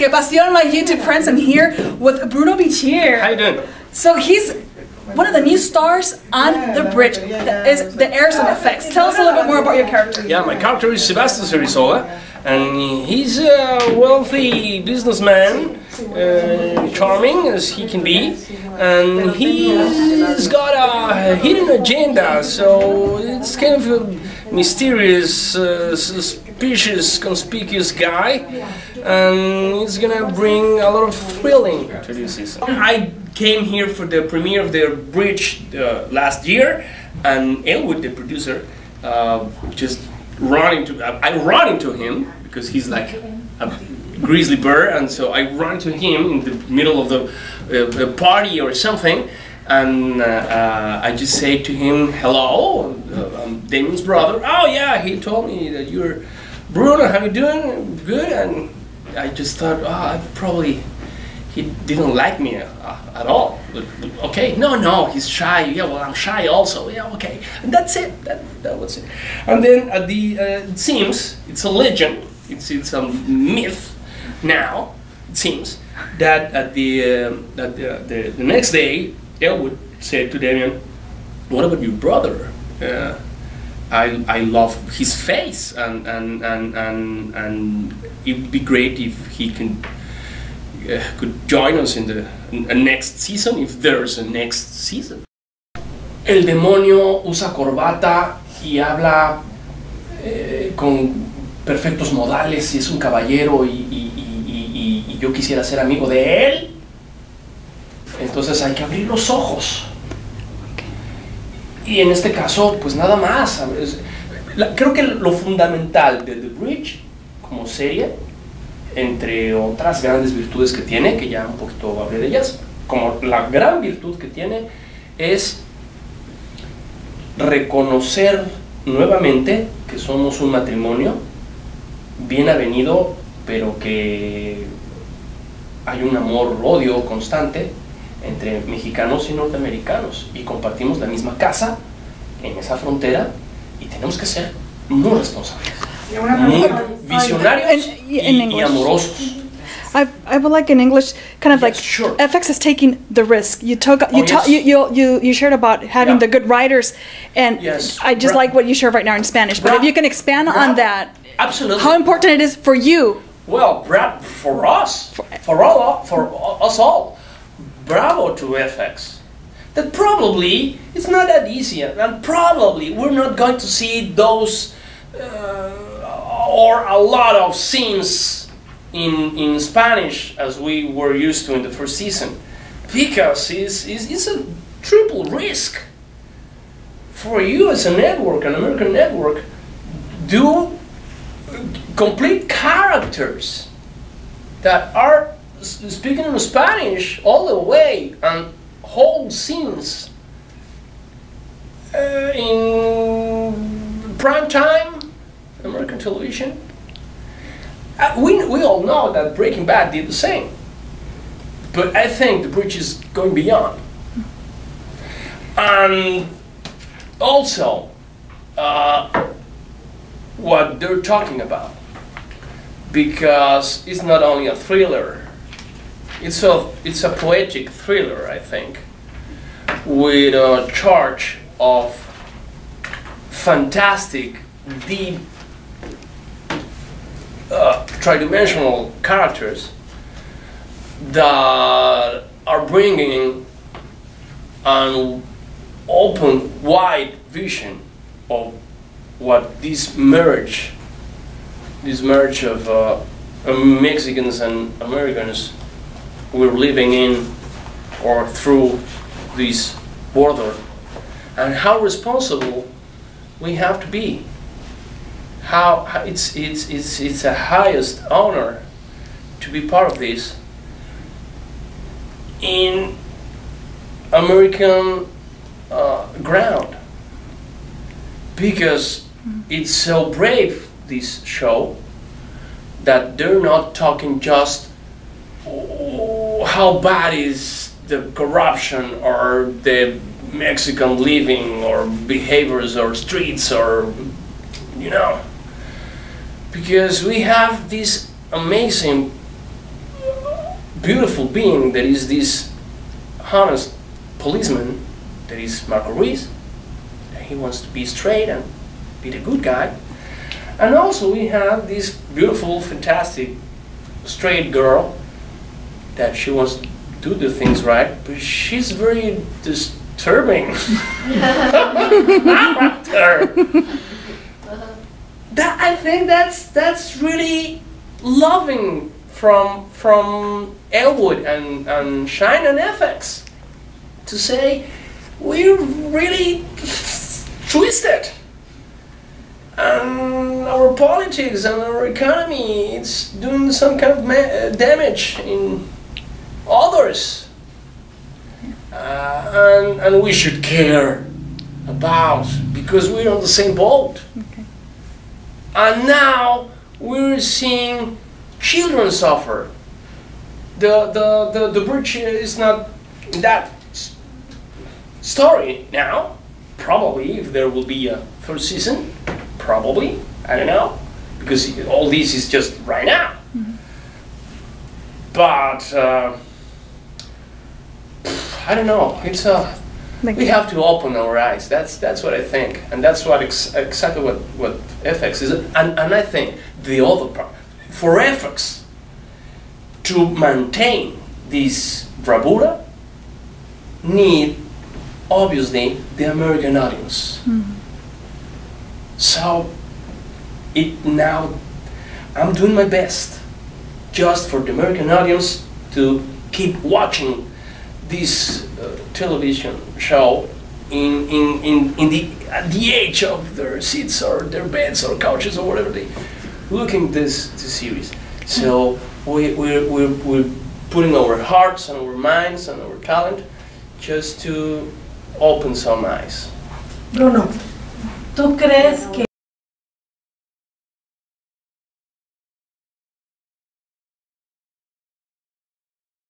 Que pasión, my YouTube friends. I'm here with Bruno Bichir. How you doing? So he's one of the new stars on The Bridge. That is the Airs and FX. Tell us a little bit more about your character. Yeah, my character is Sebastian Cerisola, and he's a wealthy businessman, uh, charming as he can be, and he's got a hidden agenda, so it's kind of a mysterious, uh, suspicious, conspicuous guy, and he's gonna bring a lot of thrilling to this season. I came here for the premiere of the Bridge uh, last year, and Elwood, the producer, uh, just run into I run into him because he's like a grizzly bear, and so I run to him in the middle of the uh, party or something, and uh, uh, I just say to him, "Hello, uh, I'm Demián's brother." Oh yeah, he told me that you're Bruno. How you doing? Good. And I just thought, oh, I probably he didn't like me uh, at all. Okay, no, no, he's shy. Yeah, well, I'm shy also. Yeah, okay, and that's it. That, that was it. And then at the uh, it seems it's a legend. It's it's a myth now. It seems that at the uh, at the, the, the next day, Elwood said to Demián, "What about your brother?" I, I love his face and, and, and, and, and it would be great if he can uh, could join us in the next season if there's a next season. El demonio usa corbata y habla eh, con perfectos modales y es un caballero y, y, yo quisiera ser amigo de él. Entonces hay que abrir los ojos. Y en este caso, pues nada más. Creo que lo fundamental de The Bridge como serie entre otras grandes virtudes que tiene, que ya un poquito hablé de ellas, como la gran virtud que tiene es reconocer nuevamente que somos un matrimonio bien avenido, pero que hay un amor-odio constante entre mexicanos y norteamericanos y compartimos la misma casa en esa frontera y tenemos que ser muy responsables. muy visionarios y, y amorosos. I, I would like in English, kind of Yes, like sure. FX is taking the risk. You took you Oh, yes. you, you you you shared about having Yeah. the good writers, and Yes. I just Bra- like what you shared right now in Spanish. But if you can expand Bravo. on that, Absolutely. how important it is for you. Well, bra- for us, for all, for us all, bravo to FX. That probably it's not that easy, and probably we're not going to see those uh, or a lot of scenes in in Spanish as we were used to in the first season, because it's it's, it's a triple risk for you as a network, an American network, do complete characters that are speaking in Spanish all the way and whole scenes uh, in prime time American television. Uh, we, we all know that Breaking Bad did the same. But I think The Bridge is going beyond. And also, uh, what they're talking about because it's not only a thriller it's a it's a poetic thriller i think with a charge of fantastic deep uh, tridimensional characters that are bringing an open wide vision of what this merge, this merge of uh, Mexicans and Americans we're living in or through this border, and how responsible we have to be. How it's it's it's it's a highest honor to be part of this. In American uh, ground. Because it's so brave this show that they're not talking just "Oh, how bad is the corruption or the Mexican living or behaviors or streets or you know because we have this amazing beautiful being that is this honest policeman that is Marco Ruiz. He wants to be straight and be the good guy. And also we have this beautiful, fantastic, straight girl that she wants to do the things right, but she's very disturbing. That I think that's that's really loving from from Elwood and, and Shine and FX to say we're really twisted and our politics and our economy it's doing some kind of ma- damage in others uh, and, and we should care about because we're on the same boat Okay. and now we're seeing children suffer. The, the, the, the bridge is not that story now. Probably, if there will be a third season, probably. I don't know. Because all this is just right now. But, uh, I don't know. It's a. Like- We have to open our eyes. That's that's what I think, and that's what ex- exactly what what FX is. And and I think the other part for FX to maintain this bravura need obviously the American audience. Mm-hmm. So it now I'm doing my best just for the American audience to keep watching this uh, television show in, in, in, in the at the age of their seats or their beds or couches or whatever they looking this, this series. So we, we're, we're, we're putting our hearts and our minds and our talent just to open some eyes. Bruno, ¿tú crees que